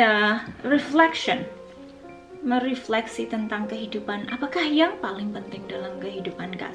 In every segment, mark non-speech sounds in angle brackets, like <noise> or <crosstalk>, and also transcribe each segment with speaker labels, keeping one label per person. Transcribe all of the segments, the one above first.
Speaker 1: uh, reflection. Merefleksi tentang kehidupan. Apakah yang paling penting dalam kehidupan Kak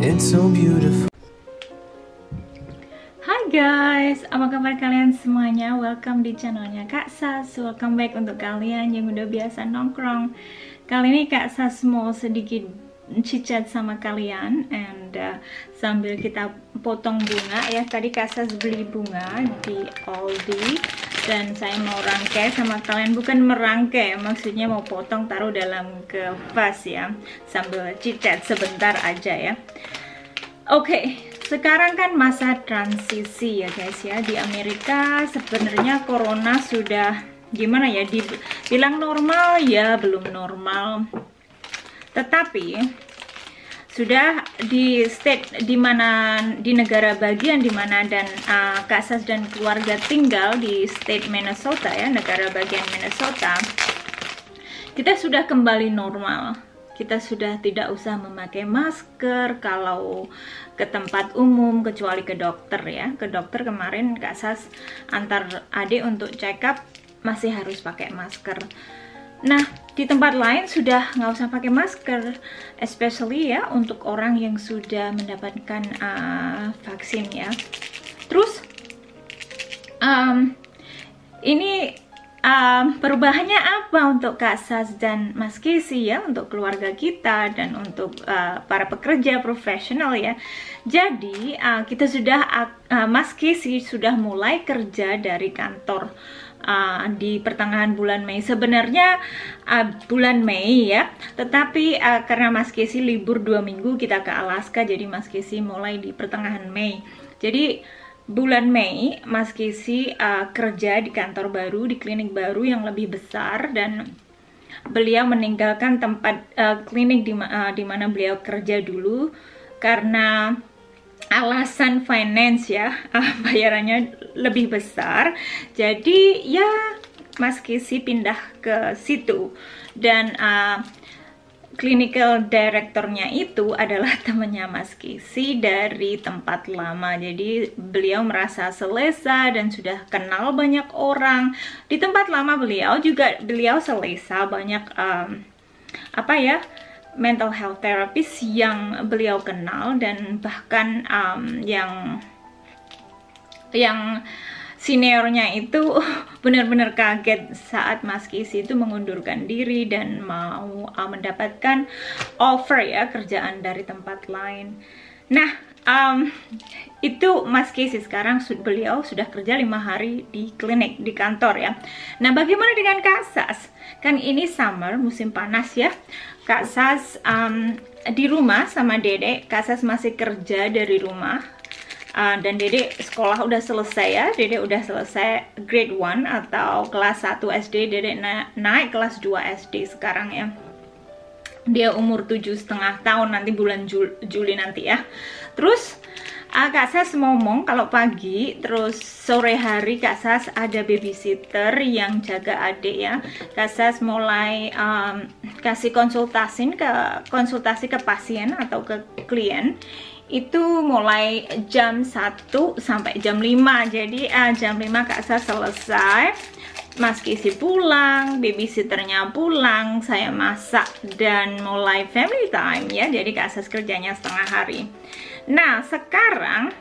Speaker 2: It's so beautiful.
Speaker 1: Hai guys, apa kabar kalian semuanya? Welcome di channelnya Kak Sas Welcome back untuk kalian yang udah biasa nongkrong Kali ini Kak Sas mau sedikit cicat sama kalian And uh, sambil kita potong bunga ya Tadi Kak Sas beli bunga di Aldi Dan saya mau rangkai sama kalian Bukan merangkai, maksudnya mau potong taruh dalam ke vas ya Sambil cicat sebentar aja ya. Oke, okay, sekarang kan masa transisi ya guys ya. Di Amerika sebenarnya corona sudah gimana ya dibilang normal ya belum normal. Tetapi sudah di state di mana di negara bagian di mana dan uh, Kasas dan keluarga tinggal di state Minnesota ya negara bagian Minnesota kita sudah kembali normal. Kita sudah tidak usah memakai masker kalau ke tempat umum kecuali ke dokter ya. Ke dokter kemarin Kak Sas antar adik untuk check up masih harus pakai masker nah di tempat lain sudah nggak usah pakai masker especially ya untuk orang yang sudah mendapatkan uh, vaksin ya. Terus um, ini um, perubahannya apa untuk Kak Sas dan Mas Kisi ya untuk keluarga kita dan untuk uh, para pekerja profesional ya? Jadi uh, kita sudah uh, Mas Kisi sudah mulai kerja dari kantor uh, di pertengahan bulan Mei. Sebenarnya uh, bulan Mei ya tetapi uh, karena Mas Kisi libur dua minggu kita ke Alaska jadi Mas Kisi mulai di pertengahan Mei. Jadi bulan Mei Mas Kisi uh, kerja di kantor baru di klinik baru yang lebih besar dan beliau meninggalkan tempat uh, klinik di, uh, di mana beliau kerja dulu. Karena alasan finance ya uh, <laughs> bayarannya lebih besar. Jadi ya Mas Kisi pindah ke situ. Dan uh, clinical directornya itu adalah <laughs> temannya Mas Kisi dari tempat lama. Jadi beliau merasa selesa dan sudah kenal banyak orang. Di tempat lama beliau juga beliau selesa banyak um, apa ya mental health therapist yang beliau kenal dan bahkan um, yang yang seniornya itu <laughs> benar-benar kaget saat Mas Kisi itu mengundurkan diri dan mau uh, mendapatkan offer ya kerjaan dari tempat lain. Nah, um, itu Mas Kisi sekarang beliau sudah kerja lima hari di klinik di kantor ya. Nah, bagaimana dengan Kak Sas? Kan ini summer musim panas ya. Kak Sas um, di rumah sama Dede. Kak Sas masih kerja dari rumah. Uh, dan Dede sekolah udah selesai ya. Dede udah selesai grade 1 atau kelas 1 SD Dede na naik kelas 2 SD sekarang ya. Dia umur tujuh setengah tahun nanti bulan Jul Juli nanti ya. Terus uh, Kak Sas ngomong kalau pagi terus sore hari Kak Sas ada babysitter yang jaga adik ya. Kak Sas mulai um, kasih konsultasi ke konsultasi ke pasien atau ke klien itu mulai jam 1 sampai jam 5 jadi uh, jam 5 Kak Sa selesai Mas Kisi pulang, babysitternya pulang, saya masak dan mulai family time ya. Jadi Kak Sas kerjanya setengah hari. Nah sekarang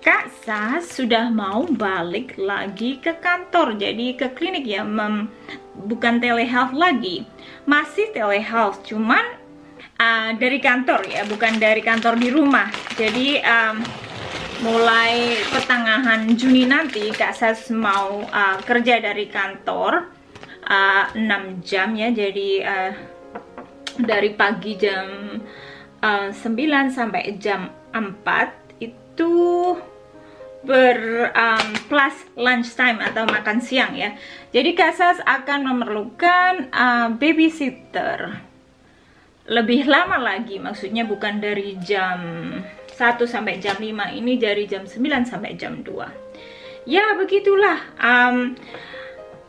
Speaker 1: Kak Sas sudah mau balik lagi ke kantor. Jadi ke klinik ya mem, bukan telehealth lagi. Masih telehealth cuman uh, dari kantor ya, bukan dari kantor di rumah. Jadi um, mulai pertengahan Juni nanti Kak Sas mau uh, kerja dari kantor uh, 6 jam ya. Jadi uh, dari pagi jam uh, 9 sampai jam 4 itu ber um, plus lunch time atau makan siang ya. Jadi Kasas akan memerlukan uh, babysitter lebih lama lagi, maksudnya bukan dari jam 1 sampai jam 5 ini dari jam 9 sampai jam 2. Ya begitulah. Um,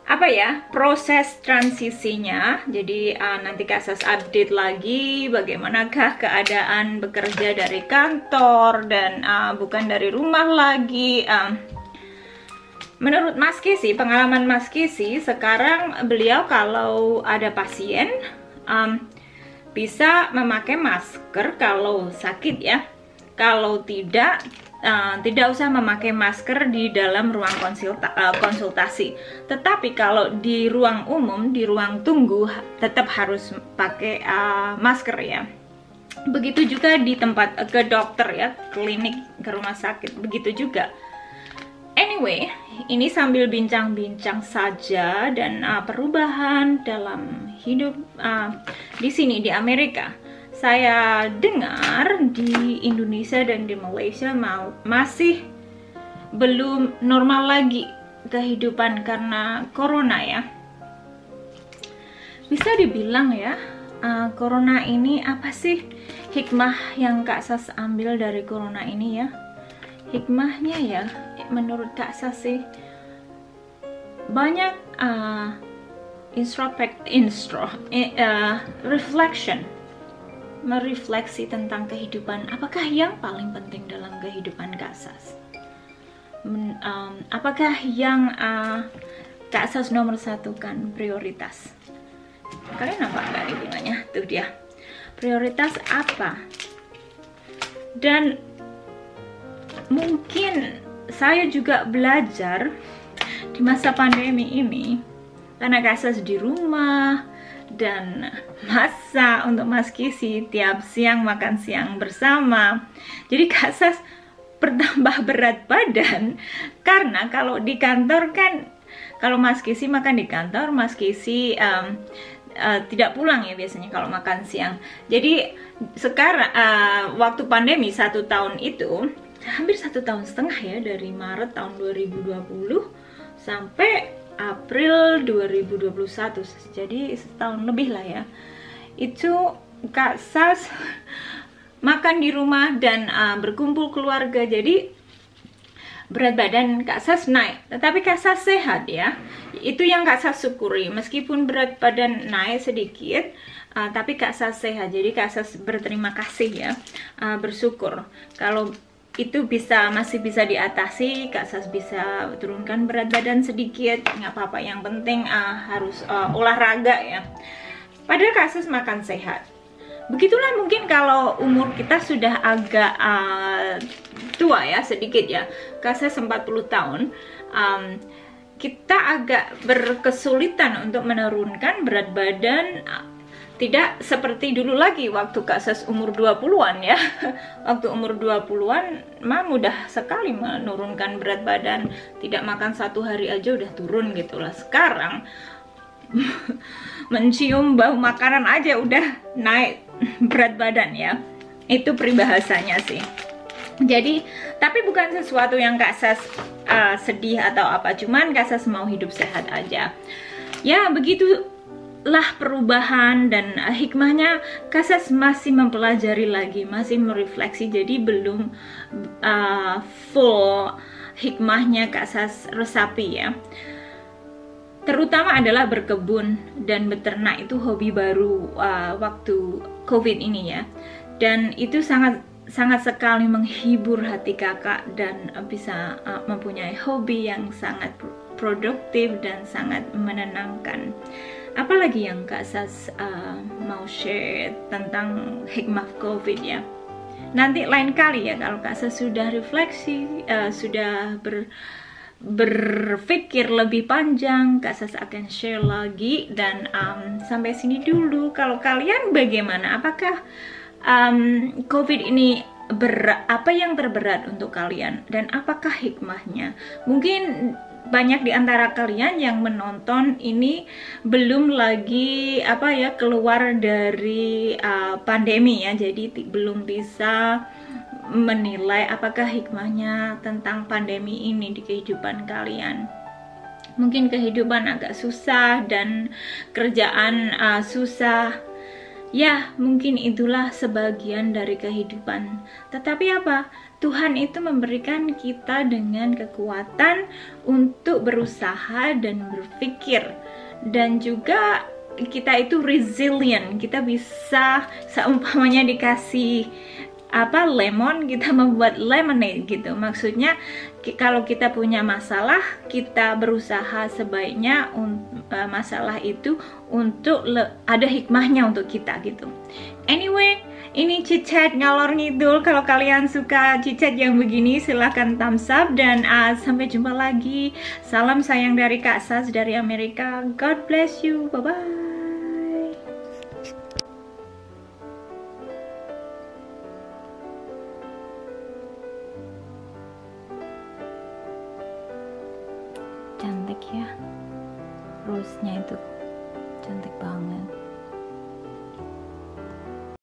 Speaker 1: apa ya proses transisinya jadi uh, nanti Kasas update lagi bagaimanakah keadaan bekerja dari kantor dan uh, bukan dari rumah lagi uh, menurut Mas Kisi pengalaman Mas Kisi sekarang beliau kalau ada pasien um, bisa memakai masker kalau sakit ya kalau tidak uh, tidak usah memakai masker di dalam ruang konsulta uh, konsultasi. Tetapi kalau di ruang umum, di ruang tunggu tetap harus pakai uh, masker ya. Begitu juga di tempat uh, ke dokter ya, klinik, ke rumah sakit, begitu juga. Anyway, ini sambil bincang-bincang saja dan uh, perubahan dalam hidup uh, di sini di Amerika saya dengar di Indonesia dan di Malaysia mau, masih belum normal lagi kehidupan karena corona ya. Bisa dibilang ya, uh, corona ini apa sih hikmah yang Kak Sas ambil dari corona ini ya? Hikmahnya ya, menurut Kak Sas sih banyak uh, introspect, instro, uh, reflection merefleksi tentang kehidupan apakah yang paling penting dalam kehidupan Kak Sas? Men, um, apakah yang uh, Kak Sas nomor satu kan prioritas? Kalian nampak nggak hitungannya tuh dia. Prioritas apa? Dan mungkin saya juga belajar di masa pandemi ini karena Kak Sas di rumah dan masak untuk Mas Kisi tiap siang makan siang bersama. Jadi Kak Sas bertambah berat badan karena kalau di kantor kan kalau Mas Kisi makan di kantor, Mas Kisi um, uh, tidak pulang ya biasanya kalau makan siang. Jadi sekarang uh, waktu pandemi satu tahun itu hampir satu tahun setengah ya dari Maret tahun 2020 sampai April 2021 jadi setahun lebih lah ya. Itu Kak Sas <laughs> makan di rumah dan uh, berkumpul keluarga. Jadi berat badan Kak Sas naik tetapi Kak Sas sehat ya. Itu yang Kak Sas syukuri. Meskipun berat badan naik sedikit uh, tapi Kak Sas sehat. Jadi Kak Sas berterima kasih ya. Uh, bersyukur. Kalau itu bisa masih bisa diatasi Kak Sas bisa turunkan berat badan sedikit nggak apa-apa. Yang penting uh, harus uh, olahraga ya. Padahal Kak Sas makan sehat. Begitulah mungkin kalau umur kita sudah agak uh, tua ya sedikit ya. Kak Sas 40 tahun um, kita agak berkesulitan untuk menurunkan berat badan tidak seperti dulu lagi waktu Kak Ses umur 20-an ya. <laughs> Waktu umur 20-an mah mudah sekali menurunkan berat badan. Tidak makan satu hari aja udah turun gitu lah. Sekarang <laughs> mencium bau makanan aja udah naik <laughs> berat badan ya. Itu peribahasanya sih. Jadi, tapi bukan sesuatu yang Kak Ses uh, sedih atau apa, cuman Kak Ses mau hidup sehat aja. Ya, begitu lah perubahan dan uh, hikmahnya Kasas masih mempelajari lagi, masih merefleksi jadi belum uh, full hikmahnya Kasas resapi ya. Terutama adalah berkebun dan beternak itu hobi baru uh, waktu Covid ini ya. Dan itu sangat sangat sekali menghibur hati kakak dan bisa uh, mempunyai hobi yang sangat produktif dan sangat menenangkan apalagi yang Kak Sas uh, mau share tentang hikmah COVID ya nanti lain kali ya kalau Kak Sas sudah refleksi uh, sudah ber berpikir lebih panjang, Kak Sas akan share lagi dan um, sampai sini dulu. Kalau kalian bagaimana? Apakah um, COVID ini ber apa yang terberat untuk kalian dan apakah hikmahnya? Mungkin banyak di antara kalian yang menonton ini belum lagi apa ya keluar dari uh, pandemi ya, jadi belum bisa menilai apakah hikmahnya tentang pandemi ini di kehidupan kalian. Mungkin kehidupan agak susah dan kerjaan uh, susah. Ya, mungkin itulah sebagian dari kehidupan. Tetapi apa? Tuhan itu memberikan kita dengan kekuatan untuk berusaha dan berpikir. Dan juga kita itu resilient. Kita bisa seumpamanya dikasih apa lemon kita membuat lemonade gitu. Maksudnya kalau kita punya masalah kita berusaha sebaiknya uh, masalah itu untuk ada hikmahnya untuk kita gitu. Anyway ini cicet ngalor ngidul. Kalau kalian suka cicet yang begini silahkan thumbs up. Dan uh, sampai jumpa lagi. Salam sayang dari Kak Sas dari Amerika. God bless you. Bye bye